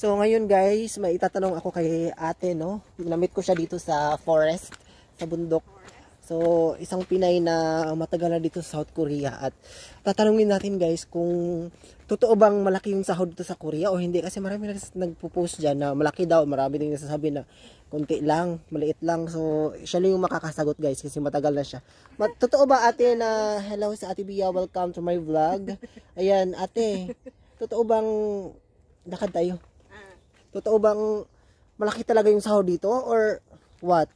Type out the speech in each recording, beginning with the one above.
So ngayon guys, may itatanong ako kay ate no. Namit ko siya dito sa forest, sa bundok. So isang Pinay na matagal na dito sa South Korea at tatanungin natin guys kung totoo bang malaki yung sahod dito sa Korea o hindi kasi marami na nagpo-post diyan na malaki daw, marami din nagsasabi na konti lang, maliit lang. So siya lang yung makakasagot guys kasi matagal na siya. Ma- totoo ba ate na hello sa Ate Bia, welcome to my vlog. Ayan ate, totoo bang lakad tayo? Totoo bang malaki talaga yung sahod dito or what?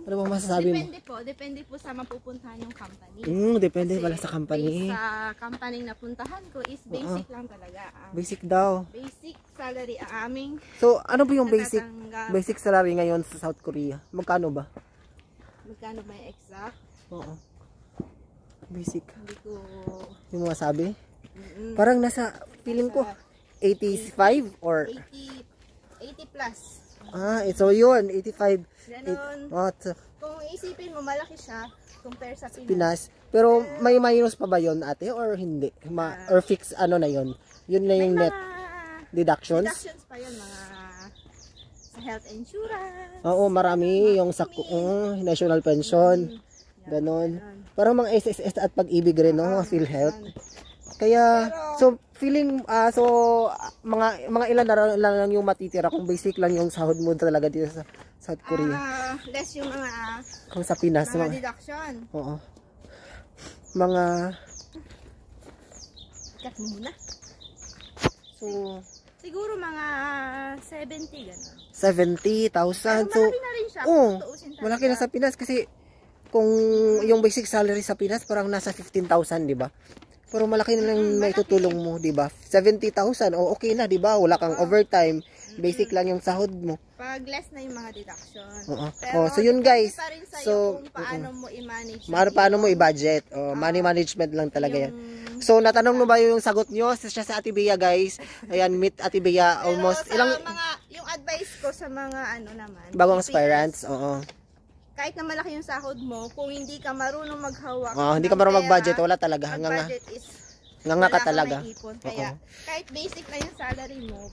Ano bang masasabi mo? Depende po. Depende po sa mapupuntahan yung company. Mm, depende Kasi pala sa company. sa company na puntahan ko is basic lang talaga. Ang Basic daw. basic salary ang aming So, ano ba yung basic basic salary ngayon sa South Korea? Magkano ba? Magkano ba yung exact? Oo. Basic. Hindi ko... Yung masabi? Mm-mm. Parang nasa, feeling ko, 85 or, 80, 80 plus. ah, eh, so yun, 85. Ganon. Oh, t- Kung isipin mo, malaki siya compare sa Pinas. Pinas. Pero may minus pa ba yon ate or hindi? Ma or fix ano na yon? Yun na yung net deductions? deductions pa yun, mga sa health insurance. Oo, marami yung sa uh, national pension. Ganon. Parang mga SSS at pag-ibig rin, no? Mga PhilHealth. Kaya, so, feeling, ah so, mga, mga ilan na lang, lang, yung matitira kung basic lang yung sahod mo talaga dito sa South Korea. Ah, less yung mga Kung sa Pinas, mga mga, deduction. oo. Mga, Cut mo muna. so, Siguro mga 70 gano'n. 70,000. Pero So, malaki na rin siya. talaga. malaki na sa Pinas kasi kung yung basic salary sa Pinas parang nasa 15,000, di ba? Pero malaki na lang may tutulong mo, di ba? 70,000, o okay na, di ba? Wala kang overtime. Basic lang yung sahod mo. Pag less na yung mga deduction. Oo. Pero Oh, so yun, guys. So, kung paano mo i-manage. Mar paano mo i-budget? O, money management lang talaga yan. So, natanong mo ba yung sagot nyo? Siya sa Ate Bea, guys. Ayan, meet Ate Bea almost Pero sa ilang mga, yung advice ko sa mga ano naman. bagong aspirants. Oo. Kahit na malaki yung sahod mo, kung hindi ka marunong maghawak. Oh, hindi ka ng marunong mag-budget, wala talaga. Nga nga. Mag-budget is Nga nga ka talaga. Kaya, kahit basic na yung salary mo,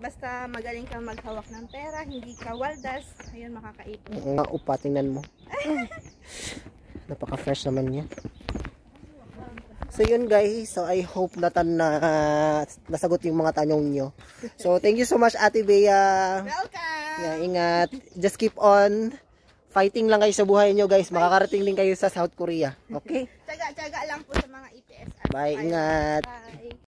basta magaling kang maghawak ng pera, hindi ka waldas, ayun makakaipon. Nga, upa, tingnan mo. Napaka-fresh naman niya. So yun guys, so I hope na na nasagot yung mga tanong nyo. So thank you so much Ate Bea. Welcome! Yeah, ingat. Just keep on fighting lang kayo sa buhay nyo guys. Makakarating din kayo sa South Korea. Okay? Tsaga-tsaga lang po sa mga EPS. Bye, ingat. Bye!